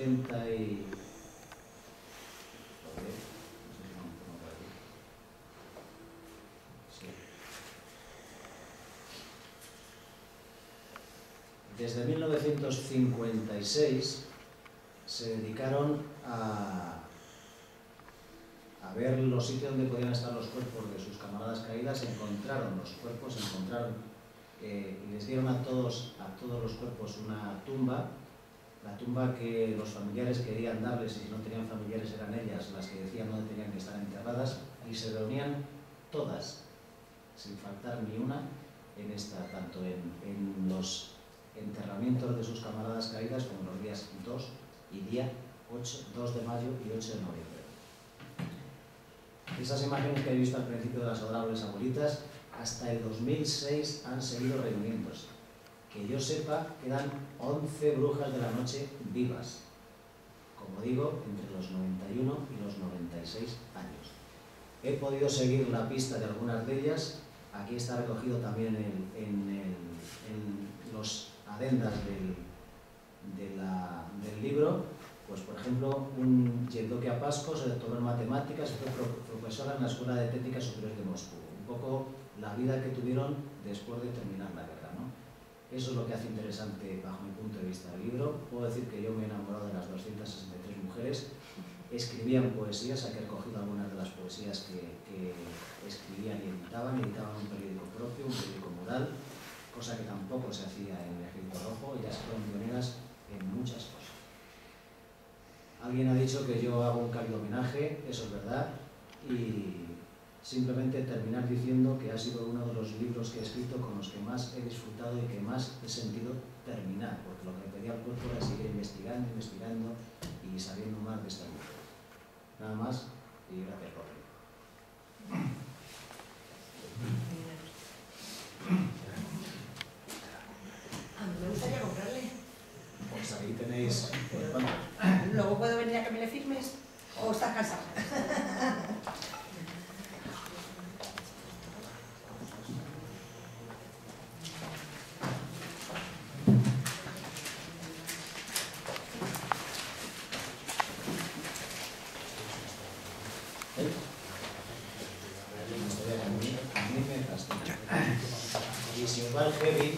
70 y... Desde 1956 se dedicaron a, a ver los sitios donde podían estar los cuerpos de sus camaradas caídas, encontraron los cuerpos, encontraron eh, y les dieron a todos, a todos los cuerpos una tumba, la tumba que los familiares querían darles y si no tenían familiares eran ellas las que decían dónde tenían que estar enterradas y se reunían todas, sin faltar ni una, en esta, tanto en, en los enterramientos de sus camaradas caídas como los días 2 y día 8, 2 de mayo y 8 de noviembre. Esas imágenes que he visto al principio de las adorables abuelitas, hasta el 2006 han seguido reuniéndose. Que yo sepa, quedan 11 brujas de la noche vivas, como digo, entre los 91 y los 96 años. He podido seguir la pista de algunas de ellas, aquí está recogido también en, en, los adendas del, libro, pues por ejemplo, un Yevdokia Pasco se doctoró en matemáticas y fue profesora en la Escuela de Técnica Superior de Moscú. Un poco la vida que tuvieron después de terminar la guerra. ¿no? Eso es lo que hace interesante, bajo mi punto de vista, el libro. Puedo decir que yo me he enamorado de las 263 mujeres. Escribían poesías, aquí he recogido algunas de las poesías que, escribían y editaban. Editaban un periódico propio, un periódico moral, cosa que tampoco se hacía en el Ejército Rojo. Ellas fueron pioneras en muchas cosas. Alguien ha dicho que yo hago un cálido homenaje, eso es verdad, y simplemente terminar diciendo que ha sido uno de los libros que he escrito con los que más he disfrutado y que más he sentido terminar, porque lo que pedía el cuerpo era seguir investigando, investigando y sabiendo más de esta mujer. Nada más y gracias por venir. Me gustaría comprarle. Pues ahí tenéis... Luego puedo venir a que me le firmes o estás cansado. nos va el heavy